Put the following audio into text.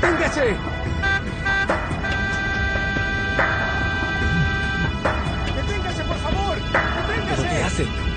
¡Deténgase! ¡Deténgase, por favor! ¡Deténgase! ¿Pero qué hacen?